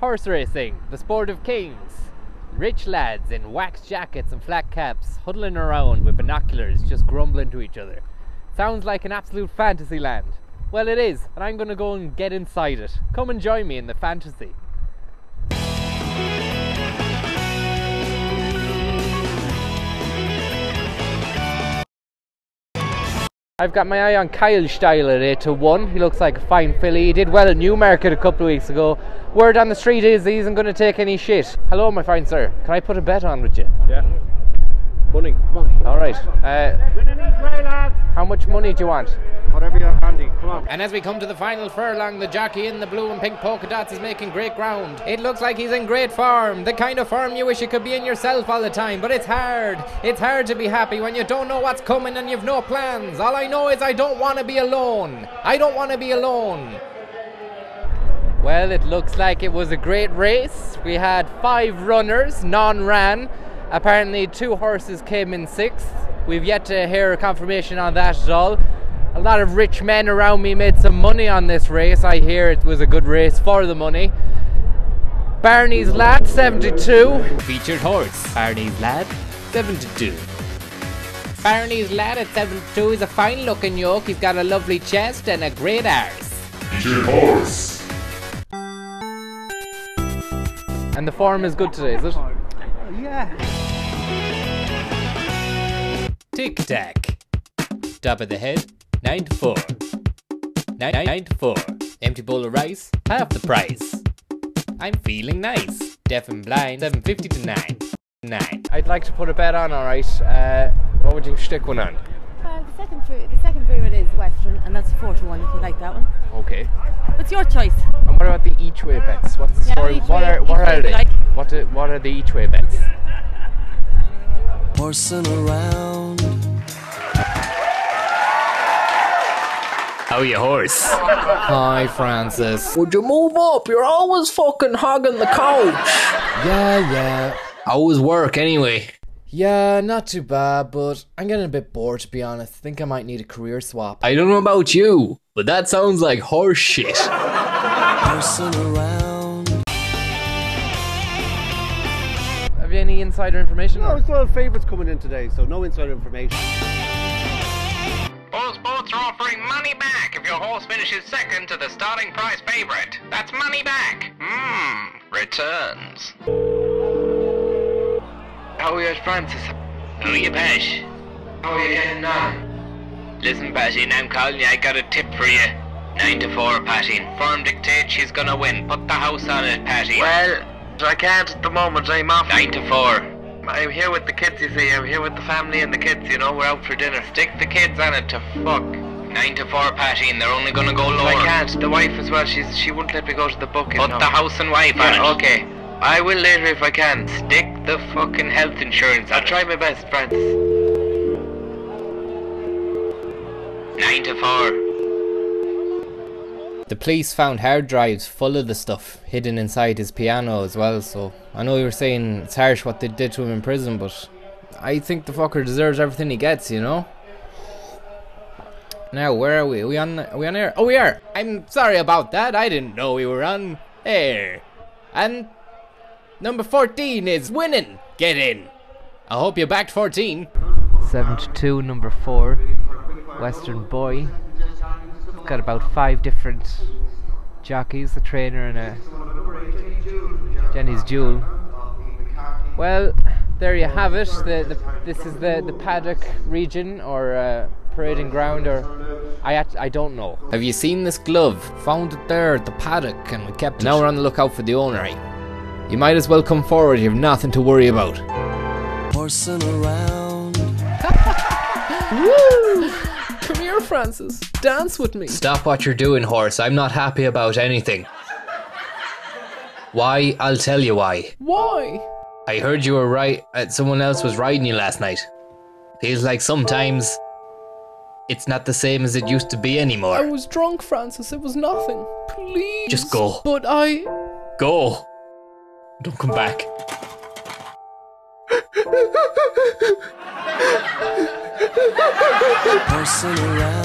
Horse racing, the sport of kings. Rich lads in wax jackets and flat caps huddling around with binoculars just grumbling to each other. Sounds like an absolute fantasy land. Well, it is, and I'm going to go and get inside it. Come and join me in the fantasy. I've got my eye on Kyle Steyler at 8 to 1. He looks like a fine filly. He did well at Newmarket a couple of weeks ago. Word on the street is he isn't going to take any shit. Hello, my fine sir. Can I put a bet on with you? Yeah. Money. Come on. All right. Uh, how much money do you want? Whatever you're handy. And as we come to the final furlong, the jockey in the blue and pink polka dots is making great ground. It looks like he's in great form, the kind of form you wish you could be in yourself all the time, but it's hard. It's hard to be happy when you don't know what's coming and you've no plans. All I know is I don't want to be alone. I don't want to be alone. Well, it looks like it was a great race. We had five runners, non ran. Apparently, two horses came in sixth. We've yet to hear confirmation on that at all. A lot of rich men around me made some money on this race. I hear it was a good race for the money. Barney's Lad, 72. Featured horse, Barney's Lad, 72. Barney's Lad at 72 is a fine looking yoke. He's got a lovely chest and a great arse. Featured horse. And the form is good today, is it? Yeah. Tic tac. Top of the head, 9 to 4. 9, 9 to 4. Empty bowl of rice, half the price. I'm feeling nice. Deaf and blind, 750 to 9. 9. I'd like to put a bet on, alright. Uh, what would you stick one on? Uh, the second fa- the second favourite is Western, and that's four to one if you like that one. Okay. What's your choice? And what about the each way bets? What's the Yeah, story? what way- are what are they? like. What do, what are the each way bets? horsing around. How your horse? Hi, Francis. Would you move up? You're always fucking hogging the couch. Yeah, yeah. I always work anyway. Yeah, not too bad, but I'm getting a bit bored to be honest. I think I might need a career swap. I don't know about you, but that sounds like horse shit. Have you any insider information? No, there's a lot of favourites coming in today, so no insider information. All sports are offering money back if your horse finishes second to the starting price favourite. That's money back. Mmm, returns. How are you, Francis? How are you, Pash? How are you getting on? Listen, Patty, I'm calling you. I got a tip for you. Nine to four, Patty. Form dictates she's gonna win. Put the house on it, Patty. Well, I can't at the moment. I'm off. Nine to four. I'm here with the kids, you see. I'm here with the family and the kids, you know. We're out for dinner. Stick the kids on it to fuck. Nine to four, Patty, and they're only gonna go lower. I can't. The wife as well. She's she won't let me go to the book. Put the house and wife on it. Okay. I will later if I can. Stick the fucking health insurance. I'll try my best, Francis. Nine to four. The police found hard drives full of the stuff hidden inside his piano as well, so I know you were saying it's harsh what they did to him in prison, but I think the fucker deserves everything he gets, you know? Now, where are we? Are we on are we on air? Oh we are! I'm sorry about that, I didn't know we were on air. And number 14 is winning! Get in! I hope you backed 14. 7 to 2, number 4. Western Boy got about five different jockeys, a trainer and a Jenny's Jewel. Well, there you have it. The, the this is the, the paddock region or uh, parading ground or I act- I don't know. Have you seen this glove? Found it there at the paddock and we kept it. Now we're on the lookout for the owner. eh? You might as well come forward. You have nothing to worry about. Horsing around. Come here, Francis. Dance with me. Stop what you're doing, horse. I'm not happy about anything. Why? I'll tell you why. Why? I heard you were right. Uh, someone else was riding you last night. Feels like sometimes it's not the same as it used to be anymore. I was drunk, Francis. It was nothing. Please. Just go. But I. Go. Don't come back. 哈哈哈哈